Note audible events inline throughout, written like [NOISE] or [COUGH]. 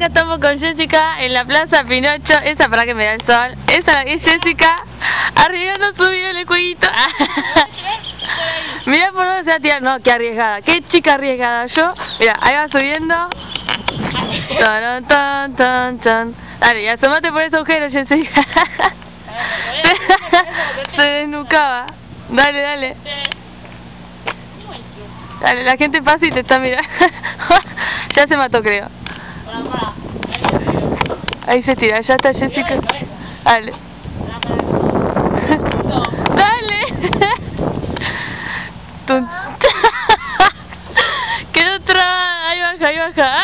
acá estamos con Jessica en la Plaza Pinocho. Esa para que me da el sol. Esa es Jessica. Arriba no subió el jueguito. [LAUGHS] Mira por dónde se va. No, qué arriesgada. Qué chica arriesgada. Yo, mira, ahí va subiendo. Tan, tan, tan, tan. Dale, y asomate por ese agujero, Jessica. [LAUGHS] se desnucaba. Dale, dale. Dale, la gente pasa y te está mirando. [LAUGHS] ya se mató, creo. Ahí se tira, ya está Jessica. Dale. Dale. [LAUGHS] Quedó trabada. Ahí baja, ahí baja.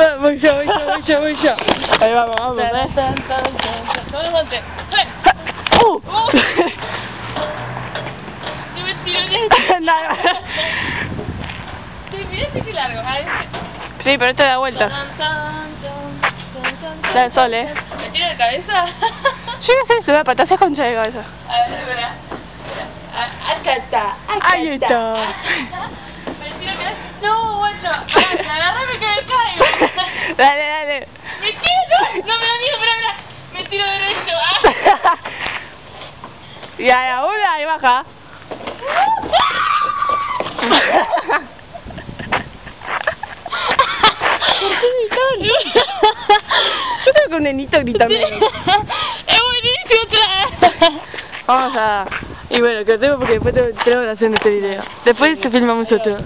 [LAUGHS] Voy yo, voy yo, voy yo, voy yo. Ahí vamos, vamos. ¿eh? ¡Uh! Yo me tiro en esto. Nada. Sí, mira este que largo. A ver. Sí, pero esto da vuelta. Da el sol, ¿eh? ¿Me tiro de cabeza? Yo no sé, se va a patas concha de cabeza. A ver, espera. Acá está. Acá Ahí está. [LAUGHS] Me tiro de cabeza. No, bueno. Agárrame que me caigo. [LAUGHS] Dale, dale. Me tiro, no, no me da miedo, pero mira. Me tiro derecho. Ah. [LAUGHS] Y a la una, ahí baja. Yo creo que un nenito gritando. [LAUGHS] Es buenísimo. Vamos a... Y bueno, que tengo porque después tengo, tengo que hacer este video. Después te filmamos otro.